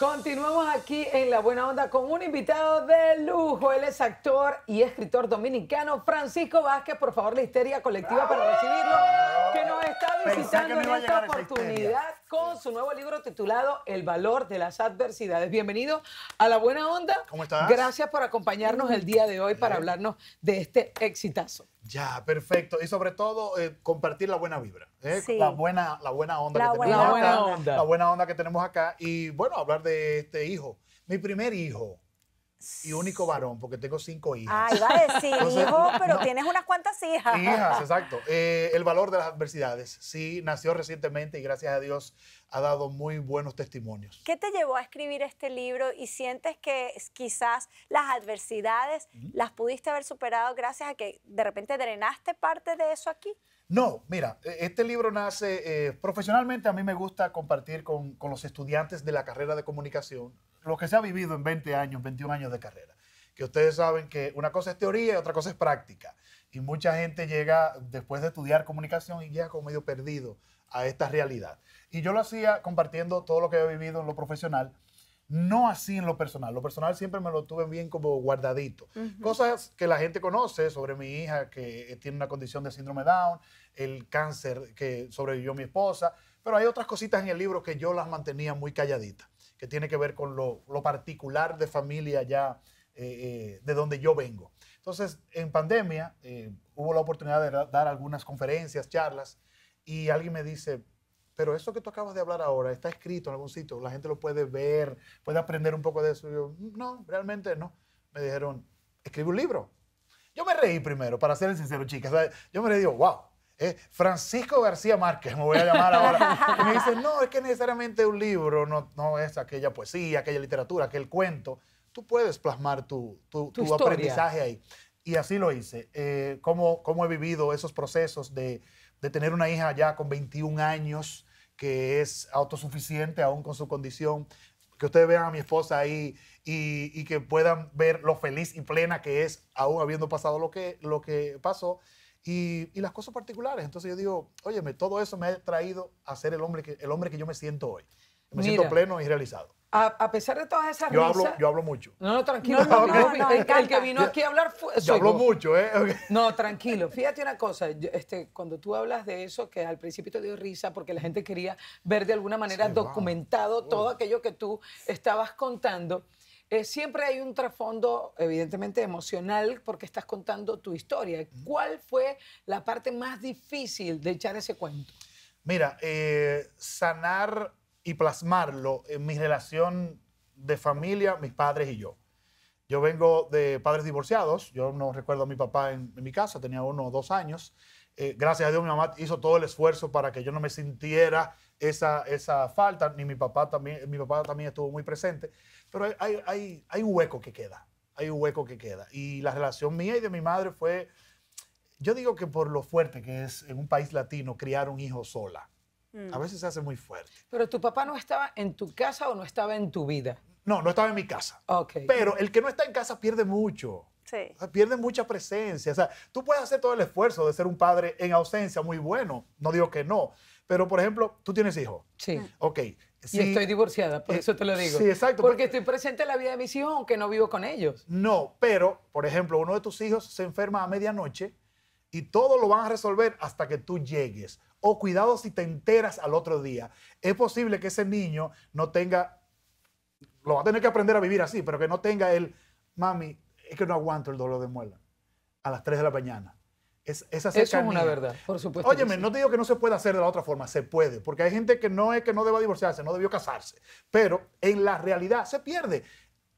Continuamos aquí en La Buena Onda con un invitado de lujo. Él es actor y escritor dominicano Francisco Vázquez. Por favor, la histeria colectiva para recibirlo, visitando en esta oportunidad con su nuevo libro titulado El valor de las adversidades. Bienvenido a La Buena Onda. ¿Cómo estás? Gracias por acompañarnos el día de hoy para hablarnos de este exitazo. Ya, perfecto. Y sobre todo, eh, compartir la buena vibra. ¿eh? Sí. La, buena, la buena onda La que buena tenemos onda. acá. La buena onda. La buena onda que tenemos acá. Y bueno, hablar de este hijo. Mi primer hijo y único varón, porque tengo cinco hijas. Ah, iba a decir, Entonces, hijo, pero no. tienes unas cuantas hijas. Hijas, exacto. Eh, el valor de las adversidades. Sí, nació recientemente y gracias a Dios ha dado muy buenos testimonios. ¿Qué te llevó a escribir este libro y sientes que quizás las adversidades las pudiste haber superado gracias a que de repente drenaste parte de eso aquí? No, mira, eh, este libro nace eh, profesionalmente. A mí me gusta compartir con, con los estudiantes de la carrera de comunicación lo que se ha vivido en 20 años, 21 años de carrera. Que ustedes saben que una cosa es teoría y otra cosa es práctica. Y mucha gente llega después de estudiar comunicación y llega como medio perdido a esta realidad. Y yo lo hacía compartiendo todo lo que he vivido en lo profesional, no así en lo personal. Lo personal siempre me lo tuve bien como guardadito. Cosas que la gente conoce sobre mi hija que eh, tiene una condición de síndrome Down, el cáncer que sobrevivió mi esposa, pero hay otras cositas en el libro que yo las mantenía muy calladitas, que tiene que ver con lo, lo particular de familia ya eh, eh, de donde yo vengo. Entonces, en pandemia eh, hubo la oportunidad de da- dar algunas conferencias, charlas, y alguien me dice, pero eso que tú acabas de hablar ahora está escrito en algún sitio, la gente lo puede ver, puede aprender un poco de eso. Y yo, no, realmente no. Me dijeron, escribe un libro. Yo me reí primero, para ser sincero, chicas. Yo me reí digo, wow, eh, Francisco García Márquez, me voy a llamar ahora. Y me dice, no, es que necesariamente un libro no, no es aquella poesía, aquella literatura, aquel cuento. Tú puedes plasmar tu, tu, Tu tu aprendizaje ahí. Y así lo hice. Eh, cómo, cómo he vivido esos procesos de, de tener una hija ya con 21 años que es autosuficiente aún con su condición. Que ustedes vean a mi esposa ahí y, y que puedan ver lo feliz y plena que es aún habiendo pasado lo que, lo que pasó. Y, y las cosas particulares. Entonces yo digo, óyeme, todo eso me ha traído a ser el hombre que, el hombre que yo me siento hoy. Me Mira. siento pleno y realizado. A, a pesar de todas esas Yo risas... hablo, yo hablo mucho. No, no, tranquilo. No, no, no, no, no, el, que vino aquí a hablar fue, Yo hablo vos. mucho, ¿eh? No, tranquilo. Fíjate una cosa, yo, este, cuando tú hablas de eso, que al principio te dio risa porque la gente quería ver de alguna manera Sí, wow. documentado todo aquello que tú estabas contando, eh, siempre hay un trasfondo evidentemente emocional porque estás contando tu historia. ¿Cuál fue la parte más difícil de echar ese cuento? Mira, eh, sanar y plasmarlo en mi relación de familia, mis padres y yo. Yo vengo de padres divorciados, yo no recuerdo a mi papá en, en mi casa, tenía uno o dos años. Eh, gracias a Dios mi mamá hizo todo el esfuerzo para que yo no me sintiera esa, esa falta, ni mi papá también, mi papá también estuvo muy presente, pero hay, hay, hay, un hueco que queda, hay un hueco que queda. Y la relación mía y de mi madre fue, yo digo que por lo fuerte que es en un país latino criar un hijo sola. A veces se hace muy fuerte. Pero tu papá no estaba en tu casa o no estaba en tu vida. No, no estaba en mi casa. Ok. Pero el que no está en casa pierde mucho. Sí. O sea, Pierde mucha presencia. O sea, tú puedes hacer todo el esfuerzo de ser un padre en ausencia muy bueno. No digo que no. Pero, por ejemplo, tú tienes hijos. Sí. Ok. Y si- estoy divorciada, por eh, eso te lo digo. sí, exacto, Porque porque- estoy presente en la vida de mis hijos, aunque no vivo con ellos. No, pero, por ejemplo, uno de tus hijos se enferma a medianoche y todo lo van a resolver hasta que tú llegues. O cuidado si te enteras al otro día. Es posible que ese niño no tenga, lo va a tener que aprender a vivir así, pero que no tenga el, mami, es que no aguanto el dolor de muela a las 3 de la mañana. Es, esa Eso es una verdad, por supuesto. Óyeme, sí. no te digo que no se puede hacer de la otra forma, se puede, porque hay gente que no es que no deba divorciarse, no debió casarse, pero en la realidad se pierde.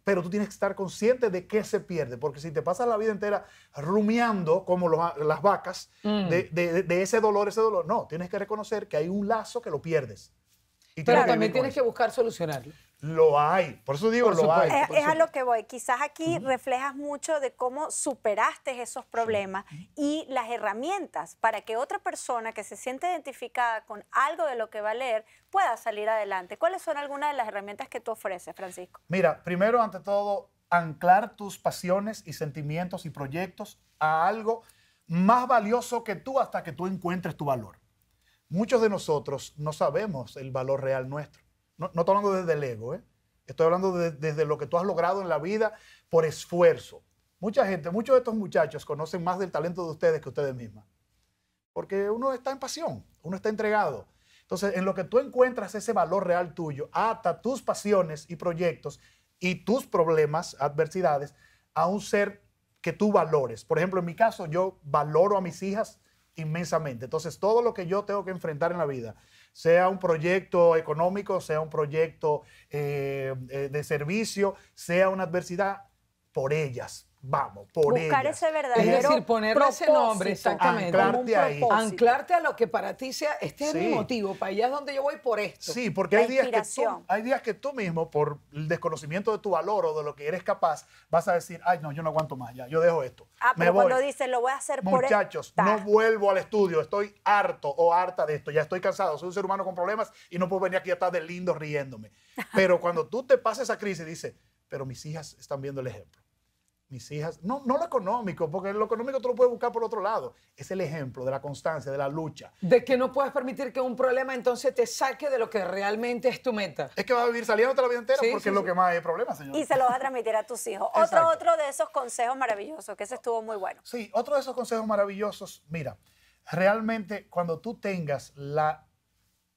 Pero tú tienes que estar consciente de qué se pierde, porque si te pasas la vida entera rumiando como los- las vacas Mm. de, de- de ese dolor, ese dolor, no, tienes que reconocer que hay un lazo que lo pierdes. Y Pero también tienes que buscar solucionarlo. Lo hay, por eso digo, Por lo hay. es a lo que voy. Quizás aquí reflejas mucho de cómo superaste esos problemas y las herramientas para que otra persona que se siente identificada con algo de lo que va a leer pueda salir adelante. ¿Cuáles son algunas de las herramientas que tú ofreces, Francisco? Mira, primero, ante todo, anclar tus pasiones y sentimientos y proyectos a algo más valioso que tú hasta que tú encuentres tu valor. Muchos de nosotros no sabemos el valor real nuestro. No, no estoy hablando desde el ego, ¿eh? Estoy hablando desde lo que tú has logrado en la vida por esfuerzo. Mucha gente, muchos de estos muchachos conocen más del talento de ustedes que ustedes mismas. Porque uno está en pasión, uno está entregado. Entonces, en lo que tú encuentras ese valor real tuyo, ata tus pasiones y proyectos y tus problemas, adversidades, a un ser que tú valores. Por ejemplo, en mi caso, yo valoro a mis hijas inmensamente. Entonces, todo lo que yo tengo que enfrentar en la vida, sea un proyecto económico, sea un proyecto eh, eh, de servicio, sea una adversidad, por ellas, vamos, por Buscar ese verdadero Es decir, ponerle ese nombre, exactamente. Anclarte ahí. Anclarte a lo que para ti sea, este es mi motivo, para allá es donde yo voy por esto. Sí, porque hay días, que tú, hay días que tú mismo, por el desconocimiento de tu valor o de lo que eres capaz, vas a decir, ay, no, yo no aguanto más, ya, yo dejo esto. Ah, pero cuando dices, lo voy a hacer por Muchachos, no vuelvo al estudio, estoy harto o harta de esto, ya estoy cansado, soy un ser humano con problemas y no puedo venir aquí a estar de lindo riéndome. Pero cuando tú te pasas esa crisis, dices, pero mis hijas están viendo el ejemplo mis hijas, no, no lo económico, porque lo económico tú lo puedes buscar por otro lado. Es el ejemplo de la constancia, de la lucha. De que no puedes permitir que un problema entonces te saque de lo que realmente es tu meta. Es que vas a vivir saliéndote la vida entera porque es lo que más hay problemas, señor. Y se lo vas a transmitir a tus hijos. otro, otro de esos consejos maravillosos, que ese estuvo muy bueno. Sí, otro de esos consejos maravillosos, mira, realmente cuando tú tengas la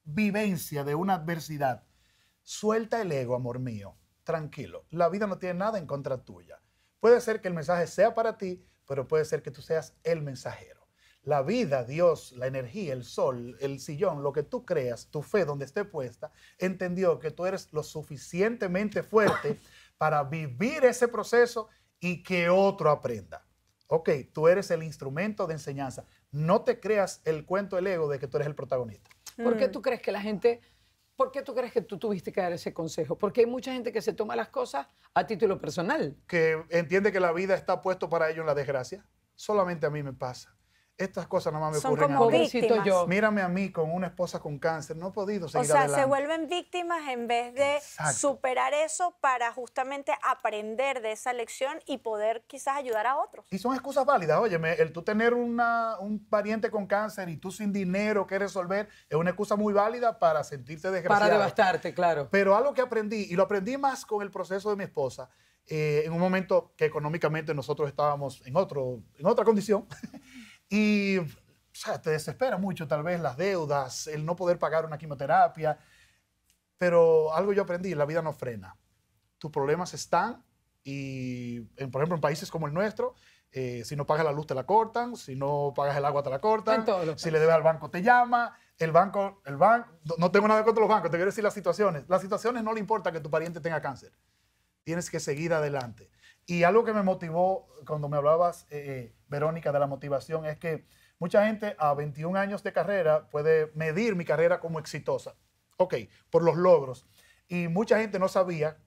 vivencia de una adversidad, suelta el ego, amor mío, tranquilo. La vida no tiene nada en contra tuya Puede ser que el mensaje sea para ti, pero puede ser que tú seas el mensajero. La vida, Dios, la energía, el sol, el sillón, lo que tú creas, tu fe donde esté puesta, entendió que tú eres lo suficientemente fuerte para vivir ese proceso y que otro aprenda. Ok, tú eres el instrumento de enseñanza. No te creas el cuento del ego de que tú eres el protagonista. ¿Por qué mm. tú crees que la gente ¿Por qué tú crees que tú tuviste que dar ese consejo? Porque hay mucha gente que se toma las cosas a título personal. Que entiende que la vida está puesto para ello en la desgracia. Solamente a mí me pasa. Estas cosas nada más me ocurren como a mí. Yo. Mírame a mí con una esposa con cáncer, no he podido seguir O sea, se vuelven víctimas en vez de superar eso para justamente aprender de esa lección y poder quizás ayudar a otros. Y son excusas válidas. Oye, el tú tener una, un pariente con cáncer y tú sin dinero que resolver es una excusa muy válida para sentirte desgraciado. Para devastarte, claro. Pero algo que aprendí, y lo aprendí más con el proceso de mi esposa, eh, en un momento que económicamente nosotros estábamos en, otro, en otra condición. Y o sea, te desespera mucho tal vez las deudas, el no poder pagar una quimioterapia. Pero algo yo aprendí, la vida no frena. Tus problemas están y, por ejemplo, en países como el nuestro, eh, si no pagas la luz te la cortan, si no pagas el agua te la cortan, si le debes al banco te llama, el banco, el banco, no tengo nada contra los bancos, te quiero decir las situaciones. Las situaciones no le importa que tu pariente tenga cáncer. Tienes que seguir adelante. Y algo que me motivó cuando me hablabas, eh, eh, Verónica, de la motivación, es que mucha gente a 21 años de carrera puede medir mi carrera como exitosa. Ok, por los logros. Y mucha gente no sabía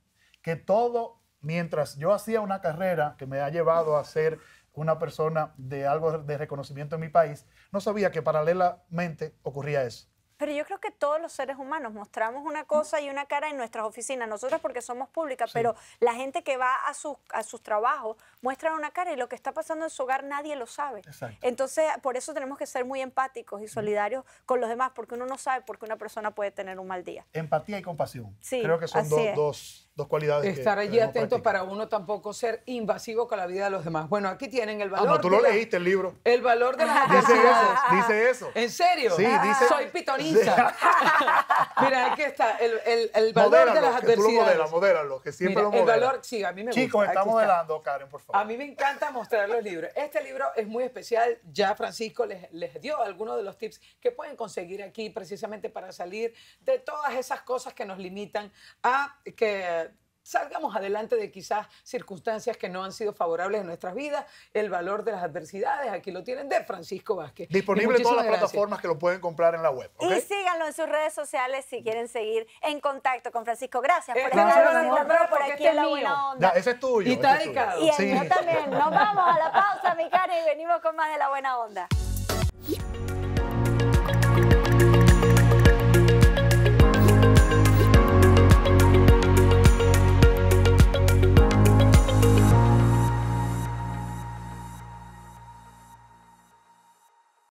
que todo, mientras yo hacía una carrera que me ha llevado a ser una persona de algo de reconocimiento en mi país, no sabía que paralelamente ocurría eso. Pero yo creo que todos los seres humanos mostramos una cosa y una cara en nuestras oficinas, nosotros porque somos públicas, pero la gente que va a, sus, a sus trabajos muestra una cara y lo que está pasando en su hogar nadie lo sabe. Entonces, por eso tenemos que ser muy empáticos y solidarios con los demás, porque uno no sabe por qué una persona puede tener un mal día. Empatía y compasión. Sí, Creo que son dos dos cualidades. Estar allí atento para uno tampoco ser invasivo con la vida de los demás. Bueno, aquí tienen el valor. Ah, no, tú lo leíste el libro. El valor de las Dice eso, dice eso. ¿En serio? Sí, dice. Soy pitoniza. Mira, aquí está, el, el, el valor de las adversidades. tú lo modelas, modélalo, que siempre lo modelas. El valor, sí, a mí me Chicos, gusta. Chicos, modelando, Karen, por favor. A mí me encanta mostrar los libros. Este libro es muy especial. Ya Francisco les, les dio algunos de los tips que pueden conseguir aquí precisamente para salir de todas esas cosas que nos limitan a que salgamos adelante de quizás circunstancias que no han sido favorables en nuestras vidas, el valor de las adversidades, aquí lo tienen de Francisco Vázquez. Disponible en todas las plataformas que lo pueden comprar en la web. Y síganlo en sus redes sociales si quieren seguir en contacto con Francisco. Gracias por estar por aquí en La Buena Onda. ese es tuyo. Y está dedicado. Y el mío también. Nos vamos a la pausa, mi cara, y venimos con más de La Buena Onda.